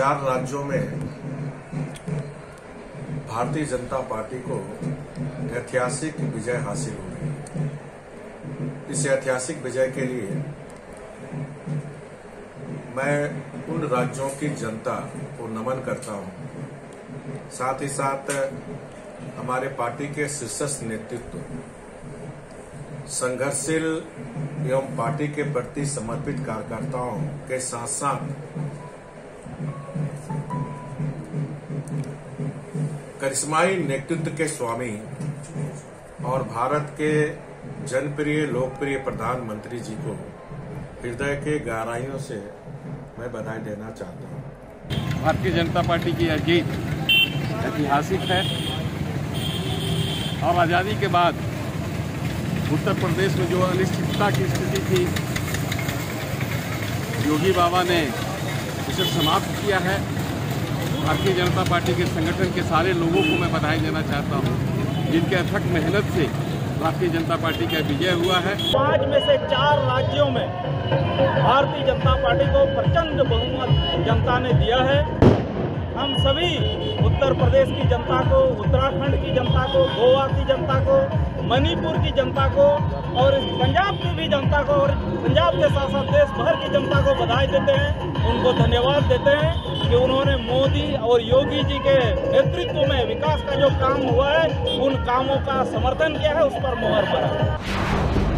चार राज्यों में भारतीय जनता पार्टी को ऐतिहासिक विजय हासिल हो गई। इस ऐतिहासिक विजय के लिए मैं उन राज्यों की जनता को नमन करता हूँ। साथ ही साथ हमारे पार्टी के शीर्षस्थ नेतृत्व, संघर्षशील एवं पार्टी के प्रति समर्पित कार्यकर्ताओं के साथ साथ करिश्माई नेतृत्व के स्वामी और भारत के जनप्रिय, लोकप्रिय प्रधानमंत्री जी को हृदय के गहराइयों से मैं बधाई देना चाहता हूँ। भारतीय जनता पार्टी की यह जीत ऐतिहासिक है। और आज़ादी के बाद उत्तर प्रदेश में जो अनिश्चितता की स्थिति थी, योगी बाबा ने उसे समाप्त किया है। भारतीय जनता पार्टी के संगठन के सारे लोगों को मैं बधाई देना चाहता हूँ, जिनके अथक मेहनत से भारतीय जनता पार्टी का विजय हुआ है। पाँच में से चार राज्यों में भारतीय जनता पार्टी को प्रचंड बहुमत जनता ने दिया है। हम सभी उत्तर प्रदेश की जनता को, उत्तराखंड की जनता को, गोवा की जनता को, मणिपुर की जनता को और पंजाब की भी जनता को और पंजाब के साथ साथ देश भर की जनता को बधाई देते हैं, उनको धन्यवाद देते हैं कि उन्होंने मोदी और योगी जी के नेतृत्व में विकास का जो काम हुआ है, उन कामों का समर्थन किया है, उस पर मोहर पड़ा